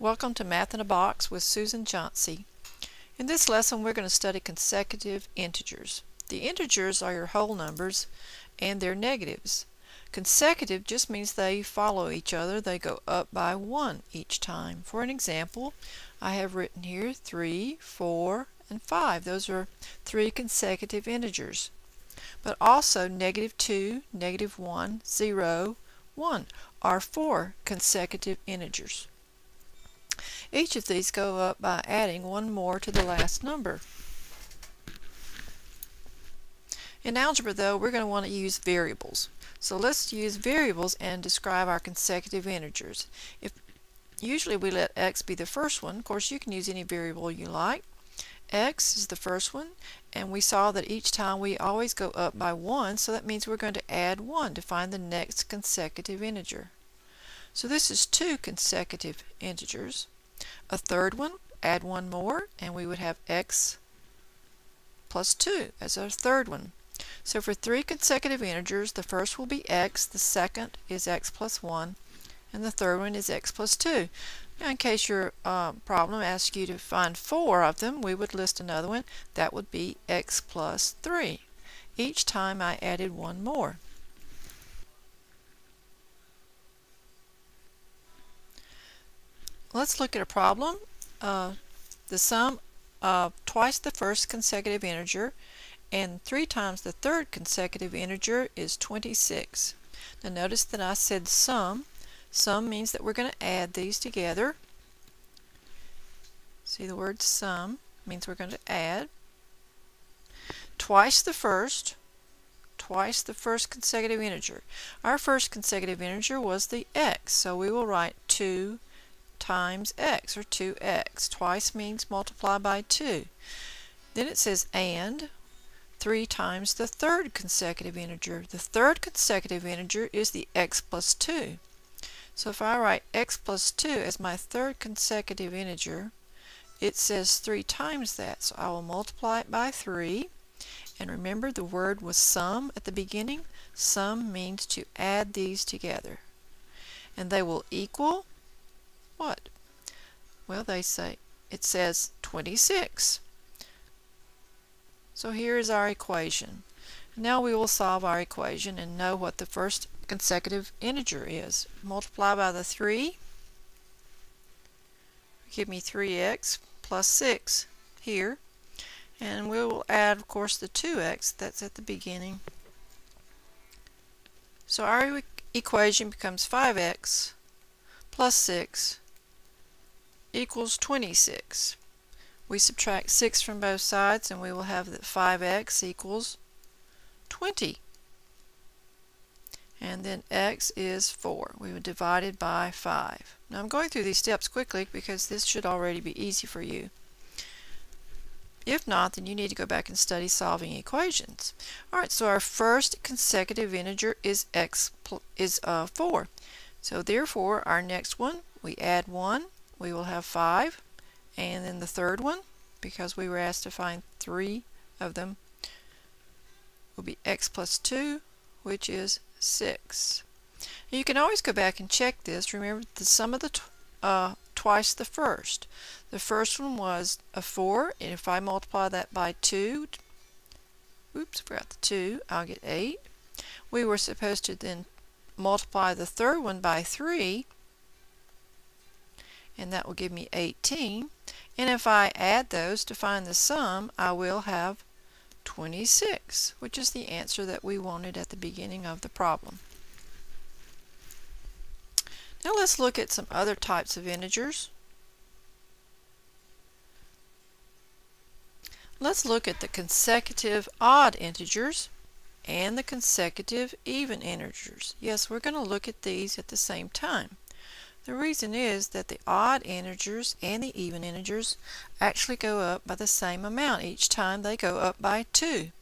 Welcome to Math in a Box with Susan Johnsey. In this lesson we're going to study consecutive integers. The integers are your whole numbers and their negatives. Consecutive just means they follow each other. They go up by 1 each time. For an example, I have written here 3, 4, and 5. Those are three consecutive integers. But also negative 2, negative 1, 0, 1 are four consecutive integers. Each of these go up by adding one more to the last number. In algebra, though, we're going to want to use variables. So let's use variables and describe our consecutive integers. If Usually we let x be the first one. Of course, you can use any variable you like. x is the first one, and we saw that each time we always go up by 1, so that means we're going to add 1 to find the next consecutive integer. So this is two consecutive integers a third one, add one more, and we would have x plus 2 as our third one. So for three consecutive integers, the first will be x, the second is x plus 1, and the third one is x plus 2. Now in case your uh, problem asks you to find four of them, we would list another one. That would be x plus 3. Each time I added one more. Let's look at a problem. Uh, the sum of twice the first consecutive integer and three times the third consecutive integer is 26. Now notice that I said sum. Sum means that we're going to add these together. See the word sum means we're going to add. Twice the first, twice the first consecutive integer. Our first consecutive integer was the x, so we will write 2 times x, or 2x. Twice means multiply by 2. Then it says and 3 times the third consecutive integer. The third consecutive integer is the x plus 2. So if I write x plus 2 as my third consecutive integer, it says 3 times that. So I will multiply it by 3. And remember the word was sum at the beginning. Sum means to add these together. And they will equal what? Well, they say it says 26. So here is our equation. Now we will solve our equation and know what the first consecutive integer is. Multiply by the 3. Give me 3x plus 6 here. And we will add, of course, the 2x that's at the beginning. So our equation becomes 5x plus 6 equals 26. We subtract 6 from both sides and we will have that 5x equals 20. And then x is 4. We would divide it by 5. Now I'm going through these steps quickly because this should already be easy for you. If not, then you need to go back and study solving equations. Alright, so our first consecutive integer is x is uh, 4. So therefore, our next one, we add 1, we will have 5. And then the third one, because we were asked to find three of them, will be x plus 2, which is 6. you can always go back and check this. Remember the sum of the uh, twice the first. The first one was a 4, and if I multiply that by 2, oops, forgot the 2, I'll get 8. We were supposed to then multiply the third one by 3, and that will give me 18. And if I add those to find the sum, I will have 26, which is the answer that we wanted at the beginning of the problem. Now let's look at some other types of integers. Let's look at the consecutive odd integers and the consecutive even integers. Yes, we're going to look at these at the same time. The reason is that the odd integers and the even integers actually go up by the same amount each time they go up by 2.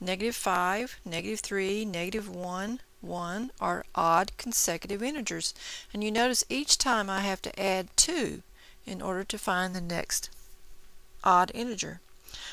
Negative 5, negative 3, negative 1, 1 are odd consecutive integers. And you notice each time I have to add 2 in order to find the next odd integer.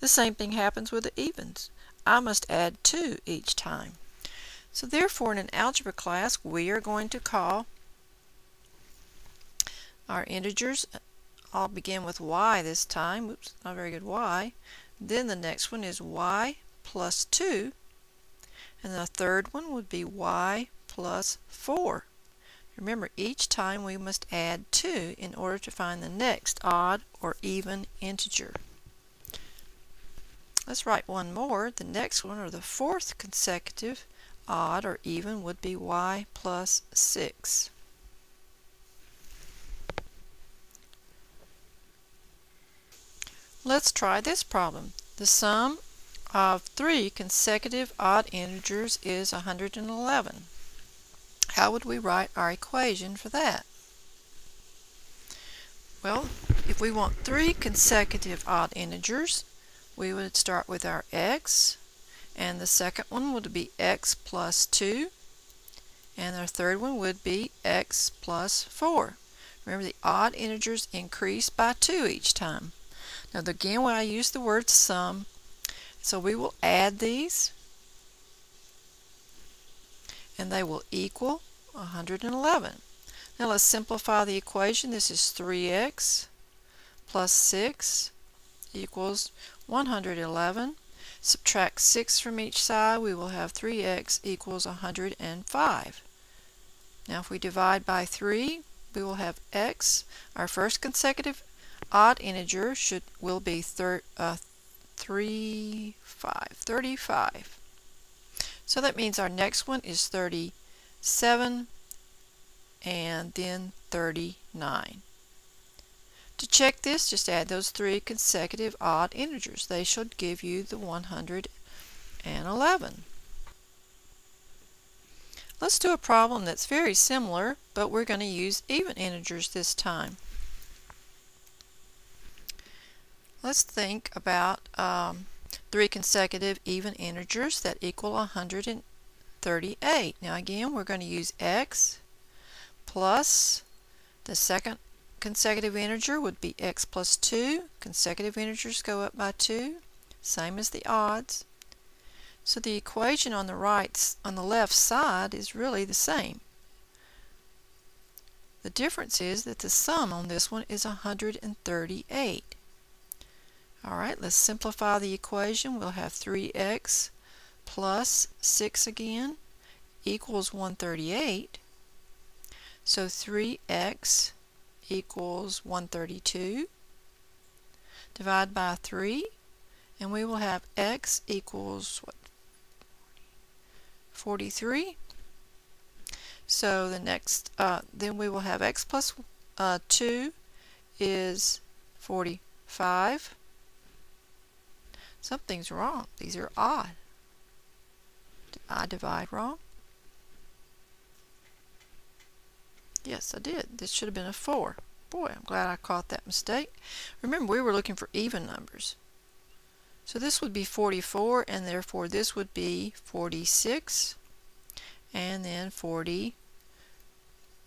The same thing happens with the evens. I must add 2 each time. So therefore in an algebra class we are going to call Our integers uh, all begin with y this time. Oops, not very good y. Then the next one is y plus 2. And the third one would be y plus 4. Remember, each time we must add 2 in order to find the next odd or even integer. Let's write one more. The next one, or the fourth consecutive odd or even, would be y plus 6. Let's try this problem. The sum of three consecutive odd integers is 111. How would we write our equation for that? Well, if we want three consecutive odd integers, we would start with our x, and the second one would be x plus 2, and our third one would be x plus 4. Remember, the odd integers increase by 2 each time. Now, again, when I use the word sum, so we will add these and they will equal 111. Now let's simplify the equation. This is 3x plus 6 equals 111. Subtract 6 from each side, we will have 3x equals 105. Now if we divide by 3, we will have x, our first consecutive odd integer should will be thir, uh, 3, 5, 35. So that means our next one is 37 and then 39. To check this, just add those three consecutive odd integers. They should give you the 111. Let's do a problem that's very similar, but we're going to use even integers this time. Let's think about um, three consecutive even integers that equal 138. Now again, we're going to use x plus the second consecutive integer would be x plus 2. Consecutive integers go up by 2, same as the odds. So the equation on the right on the left side is really the same. The difference is that the sum on this one is 138. Alright, let's simplify the equation. We'll have 3x plus 6 again equals 138. So 3x equals 132. Divide by 3 and we will have x equals what 43. So the next, uh, then we will have x plus, uh, 2 is 45. Something's wrong. These are odd. Did I divide wrong? Yes, I did. This should have been a 4. Boy, I'm glad I caught that mistake. Remember, we were looking for even numbers. So this would be 44, and therefore this would be 46, and then 48.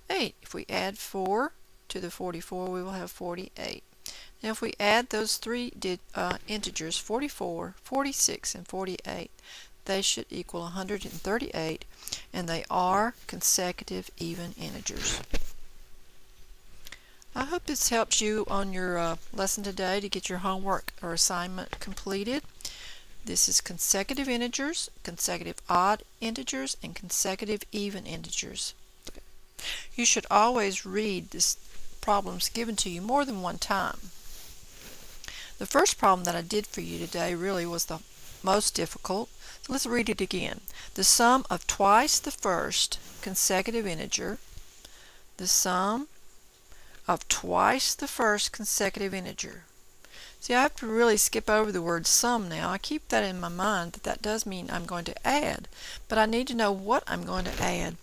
If we add 4 to the 44, we will have 48. Now if we add those three uh, integers, 44, 46, and 48, they should equal 138, and they are consecutive even integers. I hope this helps you on your uh, lesson today to get your homework or assignment completed. This is consecutive integers, consecutive odd integers, and consecutive even integers. You should always read this problems given to you more than one time. The first problem that I did for you today really was the most difficult. So let's read it again. The sum of twice the first consecutive integer, the sum of twice the first consecutive integer. See, I have to really skip over the word sum now. I keep that in my mind that that does mean I'm going to add, but I need to know what I'm going to add.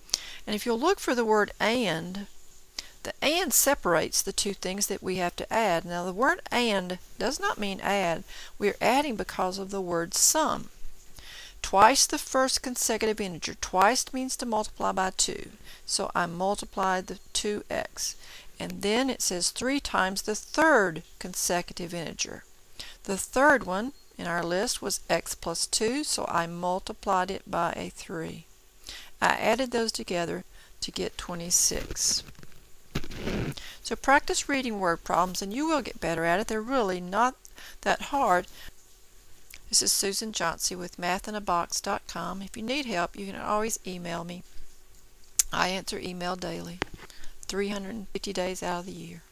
And if you'll look for the word and, the and separates the two things that we have to add. Now the word and does not mean add. We are adding because of the word sum. Twice the first consecutive integer. Twice means to multiply by 2. So I multiplied the 2x. And then it says 3 times the third consecutive integer. The third one in our list was x plus 2, so I multiplied it by a 3. I added those together to get 26. So practice reading word problems and you will get better at it. They're really not that hard. This is Susan Johnsey with mathinabox.com. If you need help, you can always email me. I answer email daily, 350 days out of the year.